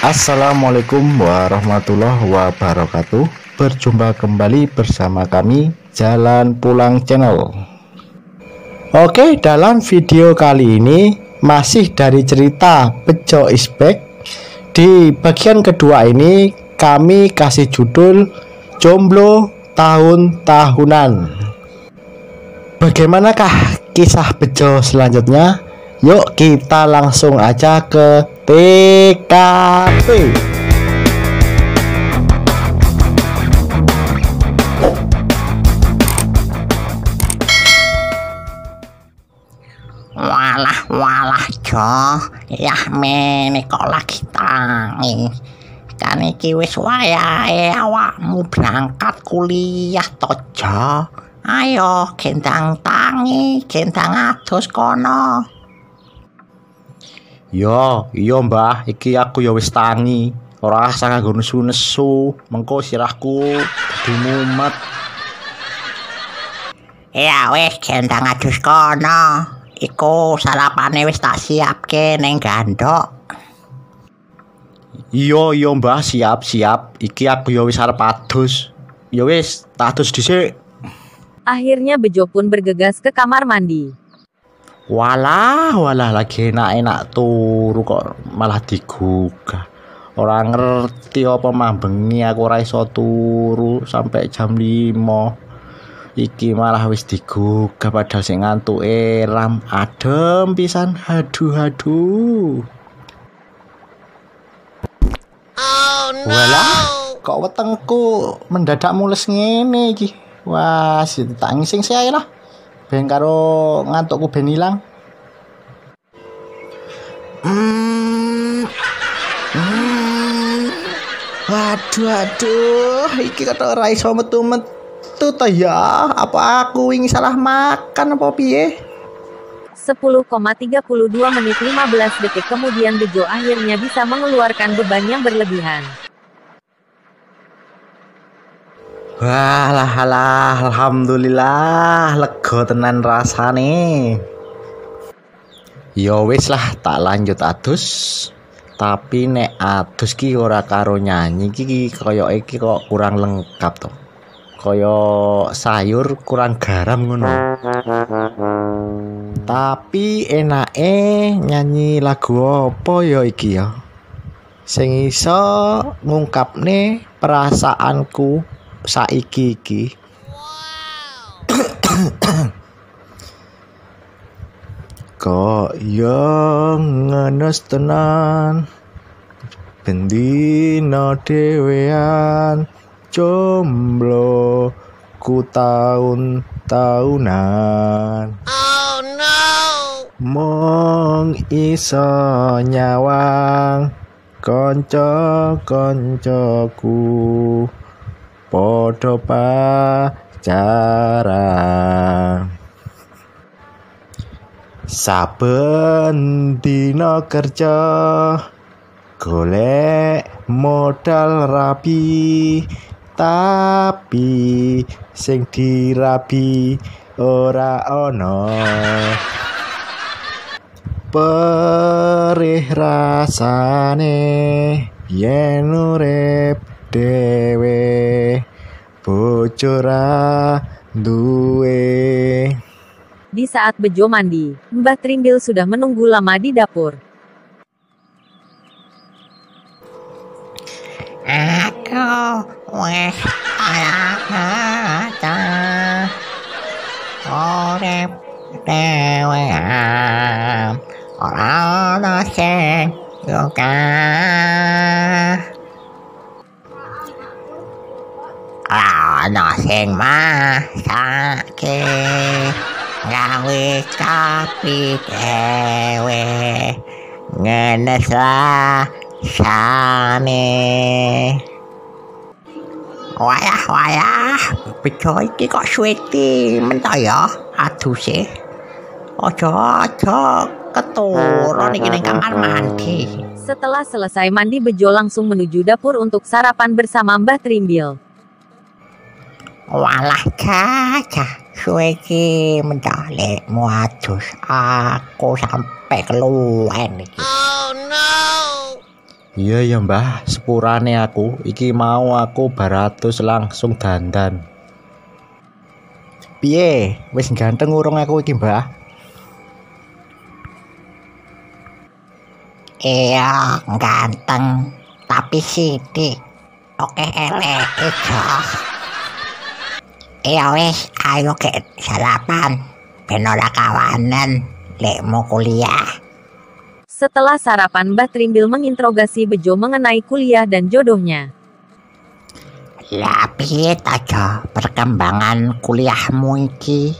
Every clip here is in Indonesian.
Assalamualaikum warahmatullahi wabarakatuh. Berjumpa kembali bersama kami Jalan Pulang Channel. Oke dalam video kali ini Masih dari cerita Bejo Isbek. Di bagian kedua ini Kami kasih judul Jomblo Tahun-Tahunan Bagaimanakah kisah Bejo selanjutnya? Yuk kita langsung aja ke TKP Walah walah Jo ya mene kok lagi tangi? Kan iki wis wayahe awakmu berangkat kuliah to Jo ayo gendang tangi gendang adus kono Yo, iya mbah, iki aku ya wis tangi. Ora usah nganggo nesu-nesu, mengko sirahku dadi mumet. Ya wis gendang adus kono. Iku sarapane wis tak siapke ning gandok. Iya, iya mbah, siap, siap. Iki aku ya wis arep adus. Ya wis, tak adus dhisik. Akhirnya Bejo pun bergegas ke kamar mandi. Walah, walah lagi enak-enak turu kok malah digugah. Ora ngerti apa mambengi aku ora iso turu sampai jam 5. Iki malah wis digugah padahal sing ngantuk eram adem pisan. Aduh aduh. Oh no. Walah, kok wetengku mendadak mules ngene iki. Wah, si tak ngising sih ae lah. Ben karo ngantukku ben ilang. Hmm. Hmm. Waduh, aduh, iki kata ora iso metu-metu ta ya. Apa aku wingi salah makan apa piye? 10,32 menit 15 detik kemudian Bejo akhirnya bisa mengeluarkan beban yang berlebihan. Walah, alah, alhamdulillah, lega tenan rasane. Ya wis lah, tak lanjut adus. Tapi nek adus ki ora karo nyanyi ki kaya iki kok kurang lengkap to. Kaya sayur kurang garam ngono. Tapi enake nyanyi lagu apa ya iki ya? Sing iso ngungkapne perasaanku saiki iki. Kok yang ngenes tenan. Bendino dewean Jomblo ku tahun tahunan Oh no. Mong iso nyawang. Konco Podo pacaran Saben dina kerja golek modal rapi. Tapi sing dirabi ora ana. Perih rasane yen urip dhewe bocora duwe. Di saat Bejo mandi, Mbah Trimbil sudah menunggu lama di dapur. Aku wis ayah Urip dhewean ora ana sing sing masake. Gawe kapi dhewe ngenes rasane wayah wayah. Bejo iki kok suweti mento ya aduse aja aja keturun iki ning kamar mandi. Setelah selesai mandi Bejo langsung menuju dapur untuk sarapan bersama Mbah Trimbil. Walah caca, suwe iki mencolek muadus aku sampai keluwen iki. Oh no. Iya ya mbah, sepurane aku. Iki mau aku baratus langsung dandan. Piye? Wis ganteng urung aku iki mbah? Iya, ganteng. Tapi sidik. Oke, elek, ijo. Iya wis, ayo ke sarapan. Ben ora kawanan. Lek mau kuliah. Setelah sarapan, Mbah Trimbil menginterogasi Bejo mengenai kuliah dan jodohnya. Lah piye aja perkembangan kuliahmu iki?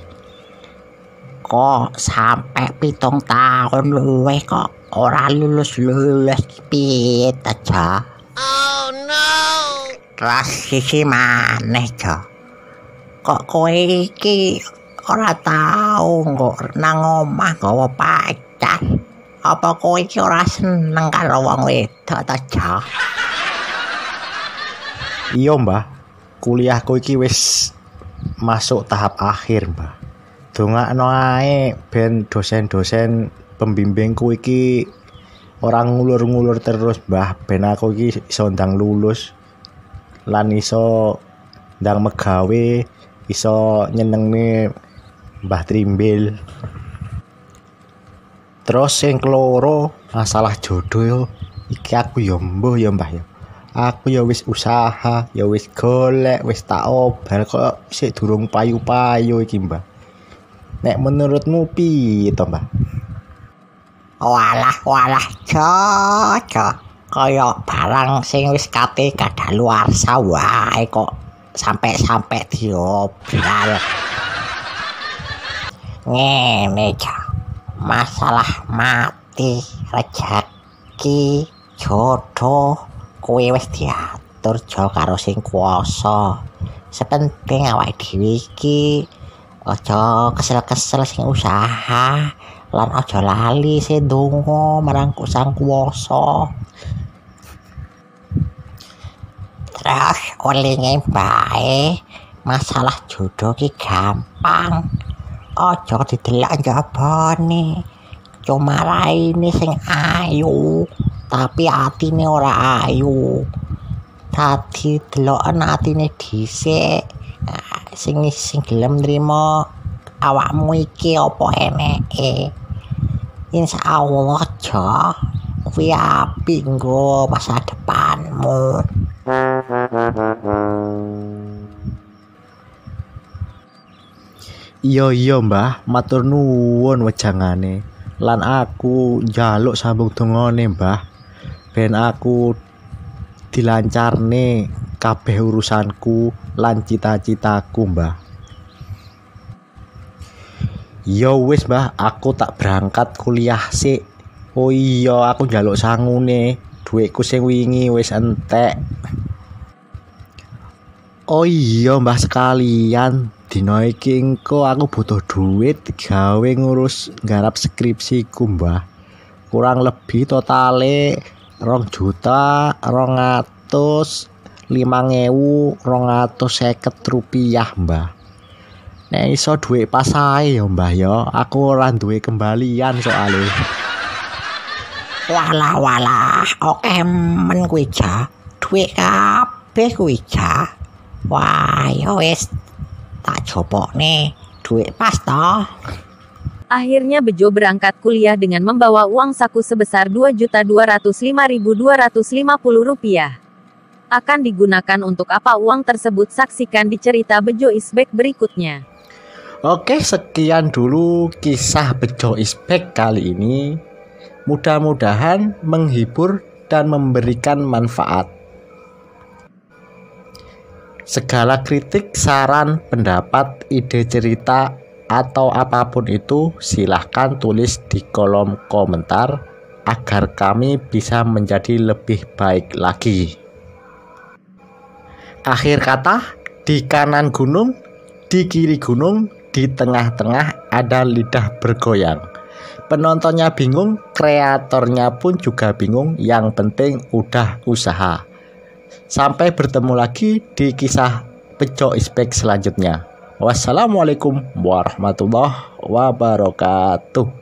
Kok sampai pitung tahun luwih kok ora lulus-lulus piye aja? Oh no. Terus sisi maneh jo. Kok kowe iki ora tau kok nang omah gawa pacar? Apa kowe iki ora seneng karo wong wedok ta, Jo? Iya mbah, kuliahku iki wis masuk tahap akhir mbah. Dongakno ae ben dosen-dosen pembimbingku iki orang ngulur-ngulur terus mbah ben aku iki iso ndang lulus lan iso ndang megawe iso nyenengne Mbah Trimbil. Terus sing keloro masalah jodoh yo iki aku yo mbuh yo mbah yo. Aku ya wis usaha, ya wis golek, wis tak obal kok sik durung payu-payu iki, Mbah. Nek menurutmu piye to, Mbah? Walah walah cocok kaya barang sing wis kate kadaluarsa wae kok sampai-sampai diobral. Ngene. Masalah mati, rejeki, jodoh, kowe wis diatur jo karo sing kuwasa. Sepenting awake dhewe iki kesel-kesel sing usaha lan aja lali sing donga marang sang. Terus welinge bae masalah jodoh ki gampang. Aja didelok jabane. Cuma raine sing ayu, tapi atine ora ayu. Tadi deloken atine dhisik. Sing sing gelem nrimo awakmu iki apa eneke. Insya Allah aja kuwi apik nggo masa depanmu. Iya iya, Mbah, matur nuwun wejangane. Lan aku njaluk sambung dongane, Mbah. Ben aku dilancarne kabeh urusanku lan cita-citaku, Mbah. Ya wis, Mbah, aku tak berangkat kuliah sik. Oh iya, aku njaluk sangune. Dhuwitku sing wingi wis entek. Oh iya, Mbah sekalian. Dina iki engko aku butuh duit gawe ngurus nggarap skripsiku, Mbah. Kurang lebih totale rong juta rong atus limang ewu rong atus seket rupiah mbah nek iso duit pas ae ya mbah ya aku ora duwe kembalian soalnya Walah walah, oke men kuwi ja. Duit kabeh kuwi ja. Wah, ya wis tak jopokne. Duit pas toh. Akhirnya Bejo berangkat kuliah dengan membawa uang saku sebesar Rp2.205.250. Akan digunakan untuk apa uang tersebut saksikan di cerita Bejo Isbek berikutnya. Oke, sekian dulu kisah Bejo Ispek kali ini. Mudah-mudahan menghibur dan memberikan manfaat. Segala kritik, saran, pendapat, ide cerita, atau apa pun itu, silahkan tulis di kolom komentar agar kami bisa menjadi lebih baik lagi. Akhir kata, di kanan gunung, di kiri gunung, di tengah-tengah ada lidah bergoyang. Penontonnya bingung, kreatornya pun juga bingung. Yang penting udah usaha. Sampai bertemu lagi di kisah Peco Ispek selanjutnya. Wassalamualaikum warahmatullahi wabarakatuh.